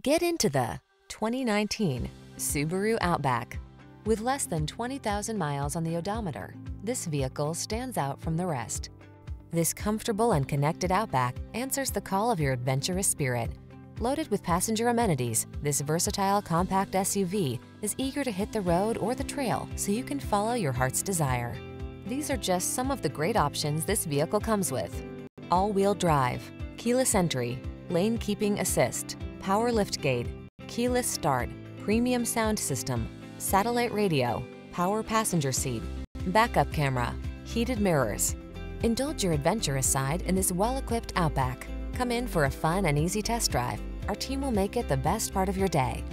Get into the 2019 Subaru Outback. With less than 20,000 miles on the odometer, this vehicle stands out from the rest. This comfortable and connected Outback answers the call of your adventurous spirit. Loaded with passenger amenities, this versatile compact SUV is eager to hit the road or the trail so you can follow your heart's desire. These are just some of the great options this vehicle comes with. All-wheel drive, keyless entry, lane keeping assist, power liftgate, keyless start, premium sound system, satellite radio, power passenger seat, backup camera, heated mirrors. Indulge your adventurous side in this well-equipped Outback. Come in for a fun and easy test drive. Our team will make it the best part of your day.